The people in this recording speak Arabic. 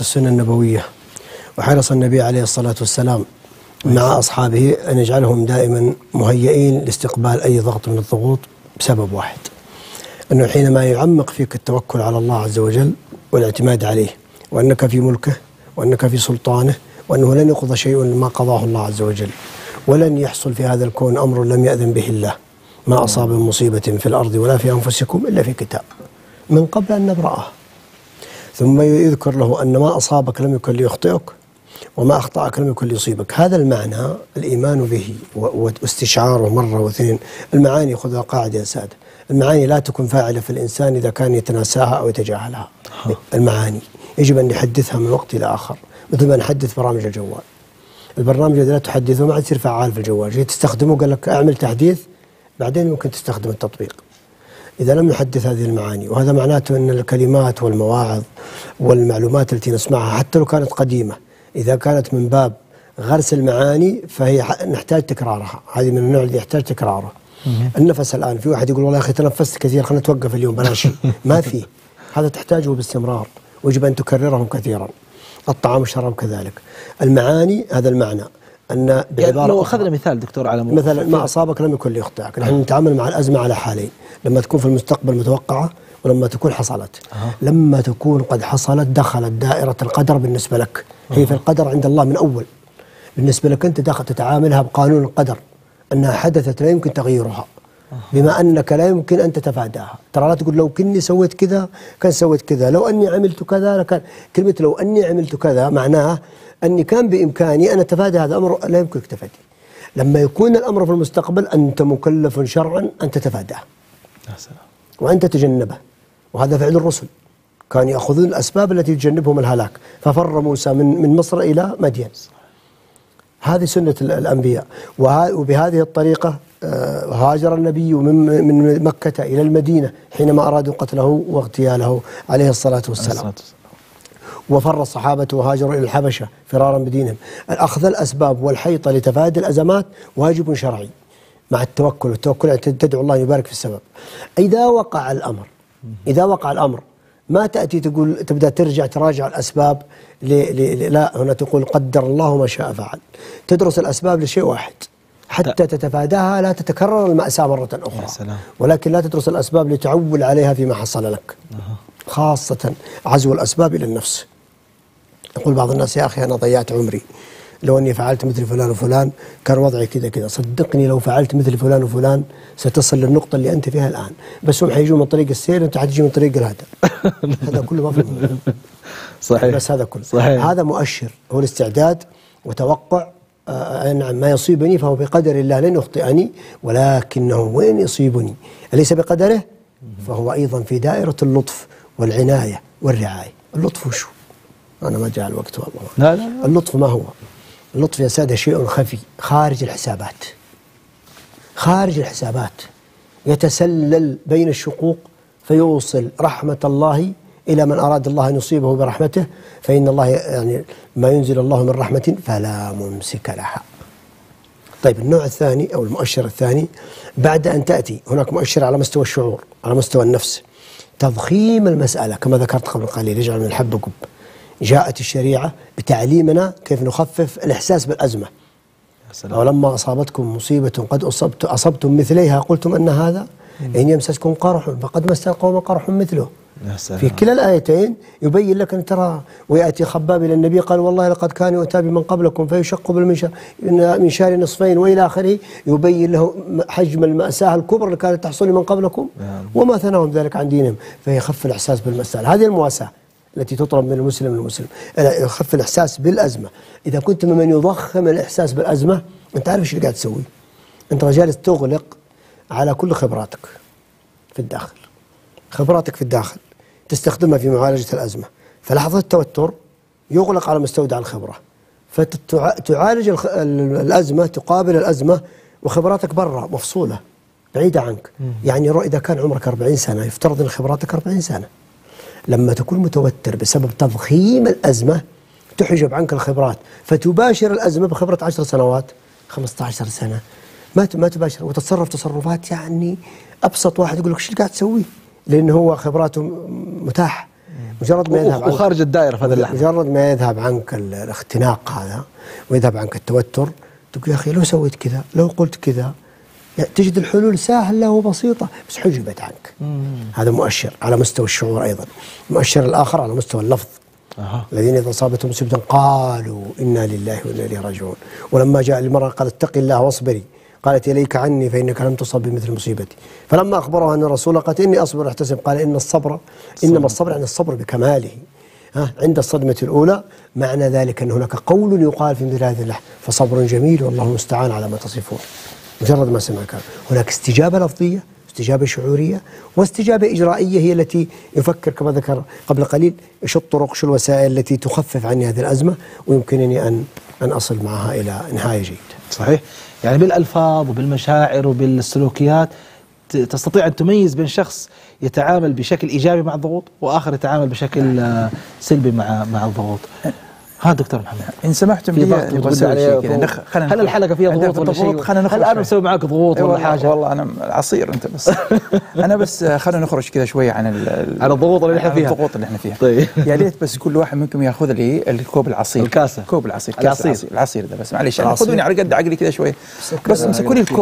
السنة النبوية. وحرص النبي عليه الصلاة والسلام مع أصحابه أن يجعلهم دائما مهيئين لاستقبال أي ضغط من الضغوط بسبب واحد. أنه حينما يعمق فيك التوكل على الله عز وجل والاعتماد عليه وأنك في ملكه وأنك في سلطانه وأنه لن يقضى شيء ما قضاه الله عز وجل ولن يحصل في هذا الكون أمر لم يأذن به الله. ما أصاب من مصيبة في الأرض ولا في أنفسكم إلا في كتاب. من قبل أن نبرأه. ثم يذكر له أن ما أصابك لم يكن ليخطئك وما أخطأك لم يكن ليصيبك. هذا المعنى الإيمان به واستشعاره مرة واثنين. المعاني خذها قاعدة يا سادة المعاني لا تكون فاعلة في الإنسان إذا كان يتناساها أو يتجاهلها. المعاني. يجب أن يحدثها من وقت إلى آخر مثل ما نحدث برامج الجوال. البرنامج الذي لا تحدثه ما عاد يصير فعال في الجوال. تستخدمه قال لك أعمل تحديث بعدين ممكن تستخدم التطبيق. إذا لم نحدث هذه المعاني وهذا معناته أن الكلمات والمواعظ والمعلومات التي نسمعها حتى لو كانت قديمة إذا كانت من باب غرس المعاني فهي نحتاج تكرارها. هذه من النوع اللي يحتاج تكراره. النفس الآن في واحد يقول والله يا أخي تنفست كثير خلينا نتوقف اليوم بلاش ما في. هذا تحتاجه باستمرار. ويجب أن تكرره كثيرا. الطعام والشراب كذلك. المعاني هذا المعنى. أن يعني بعبارة لو أخذنا مثال دكتور على مو- مثلا ما أصابك لم يكن ليخطئك. نحن نتعامل مع الأزمة على حالين. لما تكون في المستقبل متوقعة ولما تكون حصلت. لما تكون قد حصلت دخلت دائرة القدر بالنسبة لك. هي في القدر عند الله من أول. بالنسبة لك أنت دخل تتعاملها بقانون القدر. أنها حدثت لا يمكن تغييرها. بما أنك لا يمكن أن تتفاداها. ترى لا تقول لو كني سويت كذا كان سويت كذا. لو أني عملت كذا لكان كلمة لو أني عملت كذا معناه أني كان بإمكاني أن أتفادى هذا الأمر لا يمكنك تفاديه لما يكون الأمر في المستقبل أنت مكلف شرعا أن تتفاداه. يا سلام. وأن تتجنبه. وهذا فعل الرسل. كانوا يأخذون الأسباب التي تجنبهم الهلاك. ففر موسى من من مصر إلى مدين. هذه سنة ال- الأنبياء. وه- وبهذه الطريقة آه، هاجر النبي من من مكة إلى المدينة حينما أرادوا قتله واغتياله عليه الصلاة والسلام. وفر الصحابة وهاجروا إلى الحبشة فرارا بدينهم. أخذ الأسباب والحيطة لتفادي الأزمات واجب شرعي مع التوكل والتوكل يعني تدعو الله أن يبارك في السبب. إذا وقع الأمر إذا وقع الأمر ما تأتي تقول تبدأ ترجع تراجع الأسباب ل ل لا هنا تقول قدر الله ما شاء فعل. تدرس الأسباب لشيء واحد. حتى تتفاداها لا تتكرر المأساة مرة أخرى. سلام. ولكن لا تدرس الأسباب لتعول عليها فيما حصل لك. خاصة عزو الأسباب إلى النفس. يقول بعض الناس يا أخي أنا ضيعت عمري. لو أني فعلت مثل فلان وفلان كان وضعي كذا كذا. صدقني لو فعلت مثل فلان وفلان ستصل للنقطة اللي أنت فيها الآن. بس هم حيجوا من طريق السير وأنت حتجي من طريق الهدى. هذا كله ما في. صحيح. بس هذا كله. صحيح. هذا مؤشر. هو الاستعداد وتوقع نعم ما يصيبني فهو بقدر الله لن يخطئني ولكنه وين يصيبني؟ أليس بقدره؟ فهو أيضا في دائرة اللطف والعناية والرعاية. اللطف وشو أنا ما جاء الوقت والله. لا لا لا. اللطف ما هو؟ اللطف يا سادة شيء خفي خارج الحسابات. خارج الحسابات. يتسلل بين الشقوق فيوصل رحمة الله إلى من أراد الله أن يصيبه برحمته فإن الله يعني ما ينزل الله من رحمة فلا ممسك لها. طيب النوع الثاني أو المؤشر الثاني بعد أن تأتي هناك مؤشر على مستوى الشعور على مستوى النفس. تضخيم المسألة كما ذكرت قبل قليل يجعل من الحب قب. جاءت الشريعة بتعليمنا كيف نخفف الإحساس بالأزمة. يا سلام. ولما أصابتكم مصيبة قد أصبت أصبتم مثليها قلتم أن هذا إن يمسسكم قرح فقد مس القوم قرح مثله. في كلا الآيتين يبين لك أن ترى ويأتي خباب إلى النبي قال والله لقد كان يؤتى بمن قبلكم فيشق بالمنشار من شار نصفين وإلى آخره يبين له حجم المأساة الكبرى اللي كانت تحصل لمن قبلكم نعم. وما ثناهم ذلك عن دينهم. فيخف الإحساس بالمسألة هذه المواساة التي تطلب من المسلم للمسلم. يخف الإحساس بالأزمة. إذا كنت ممن يضخم الإحساس بالأزمة أنت عارف إيش قاعد تسوي. أنت جالس تغلق على كل خبراتك في الداخل. خبراتك في الداخل. تستخدمها في معالجة الأزمة. فلحظة التوتر يغلق على مستودع الخبرة. فتعالج الأزمة تقابل الأزمة وخبراتك برا مفصولة بعيدة عنك. يعني رو- إذا كان عمرك 40 سنة يفترض أن خبراتك 40 سنة. لما تكون متوتر بسبب تضخيم الأزمة تحجب عنك الخبرات. فتباشر الأزمة بخبرة 10 سنوات 15 سنة. ما ما تباشر. وتتصرف تصرفات يعني أبسط واحد يقول لك إيش اللي قاعد تسويه؟ لأنه هو خبراته متاحة مجرد ما يذهب وخارج الدائرة في هذا اللحظة. مجرد ما يذهب عنك ال- الاختناق هذا ويذهب عنك التوتر تقول يا أخي لو سويت كذا لو قلت كذا يعني تجد الحلول سهله وبسيطة بس حجبت عنك. هذا مؤشر على مستوى الشعور أيضا. المؤشر الآخر على مستوى اللفظ. أها. الذين إذا أصابتهم مصيبة قالوا إنا لله وإنا إليه راجعون. ولما جاء المرأة قالت اتقي الله واصبري. قالت إليك عني فإنك لم تصب بمثل مصيبتي. فلما أخبرها أن الرسول قالت إني أصبر. واحتسب قال إن الصبر إنما الصبر عند الصبر بكماله. ها عند الصدمة الأولى معنى ذلك أن هناك قول يقال في مثل هذه اللحظة. فصبر جميل والله المستعان على ما تصفون. مجرد ما سمع كلام هناك استجابة لفظية استجابة شعورية واستجابة إجرائية هي التي يفكر كما ذكر قبل قليل شو الطرق شو الوسائل التي تخفف عني هذه الأزمة ويمكنني أن أن أصل معها إلى نهاية جيده. صحيح يعني بالألفاظ وبالمشاعر وبالسلوكيات تستطيع أن تميز بين شخص يتعامل بشكل إيجابي مع الضغوط وآخر يتعامل بشكل آه، سلبي مع مع الضغوط ها دكتور محمد إن سمحتم لي عليه. نخ- خلينا هل الحلقة فيها ضغوط ولا شيء؟ خلينا نخرج هل أنا. مسوي معاك ضغوط إي ولا حاجة؟ والله أنا عصير أنت بس أنا بس خلينا نخرج كذا شوية عن عن الضغوط اللي إحنا فيها. الضغوط اللي إحنا فيها طيب. يا ريت بس كل واحد منكم يأخذ لي الكوب العصير الكاسة. كوب العصير العصير. العصير ده بس معلش. خذوني على قد عقلي كذا شوية بس امسكوا لي الكوب